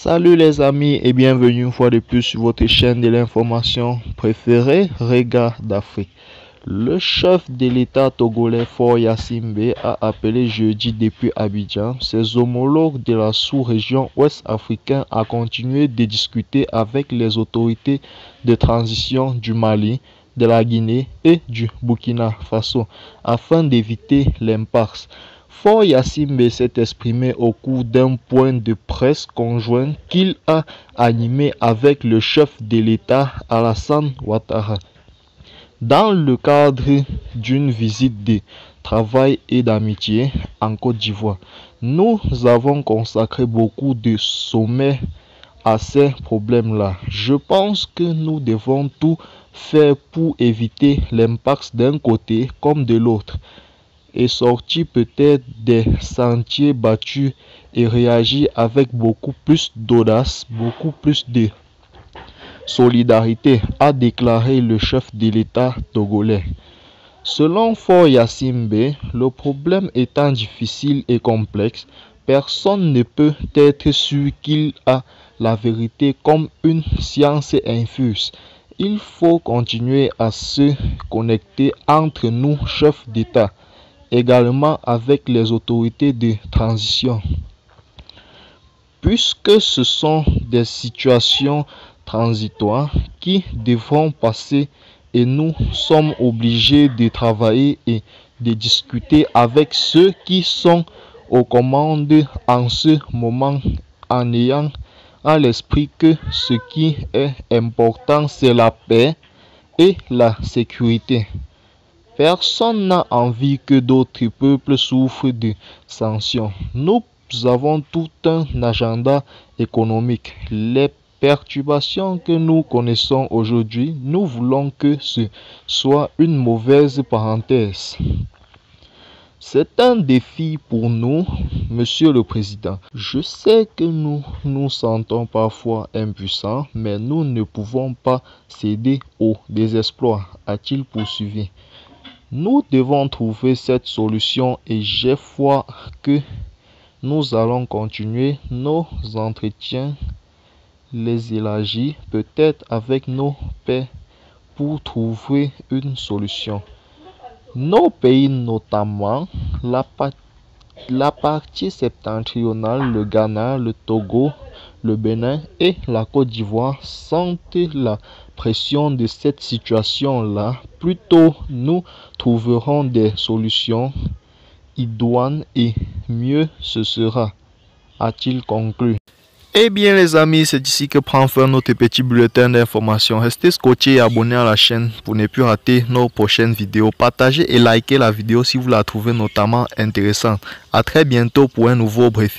Salut les amis et bienvenue une fois de plus sur votre chaîne de l'information préférée, Regard d'Afrique. Le chef de l'État togolais Fort Yassimbe a appelé jeudi depuis Abidjan ses homologues de la sous-région ouest africaine à continuer de discuter avec les autorités de transition du Mali, de la Guinée et du Burkina Faso afin d'éviter l'impasse. Fort Yassimbe s'est exprimé au cours d'un point de presse conjoint qu'il a animé avec le chef de l'État Alassane Ouattara. Dans le cadre d'une visite de travail et d'amitié en Côte d'Ivoire, nous avons consacré beaucoup de sommets à ces problèmes-là. Je pense que nous devons tout faire pour éviter l'impact d'un côté comme de l'autre et sortir peut-être des sentiers battus et réagir avec beaucoup plus d'audace, beaucoup plus de solidarité, a déclaré le chef de l'État togolais. Selon Fort Yassimbe, le problème étant difficile et complexe, personne ne peut être sûr qu'il a la vérité comme une science infuse. Il faut continuer à se connecter entre nous, chefs d'État également avec les autorités de transition. Puisque ce sont des situations transitoires qui devront passer et nous sommes obligés de travailler et de discuter avec ceux qui sont aux commandes en ce moment en ayant à l'esprit que ce qui est important c'est la paix et la sécurité. Personne n'a envie que d'autres peuples souffrent de sanctions. Nous avons tout un agenda économique. Les perturbations que nous connaissons aujourd'hui, nous voulons que ce soit une mauvaise parenthèse. C'est un défi pour nous, Monsieur le Président. Je sais que nous nous sentons parfois impuissants, mais nous ne pouvons pas céder au désespoir, a-t-il poursuivi. Nous devons trouver cette solution et j'ai foi que nous allons continuer nos entretiens, les élargir peut-être avec nos pairs pour trouver une solution. Nos pays, notamment la, la partie septentrionale, le Ghana, le Togo, le Bénin et la Côte d'Ivoire sentent la pression de cette situation-là. Plutôt nous trouverons des solutions idoines et mieux ce sera, a-t-il conclu. Eh bien les amis, c'est ici que prend fin notre petit bulletin d'information. Restez scotchés et abonnés à la chaîne pour ne plus rater nos prochaines vidéos. Partagez et likez la vidéo si vous la trouvez notamment intéressante. A très bientôt pour un nouveau briefing.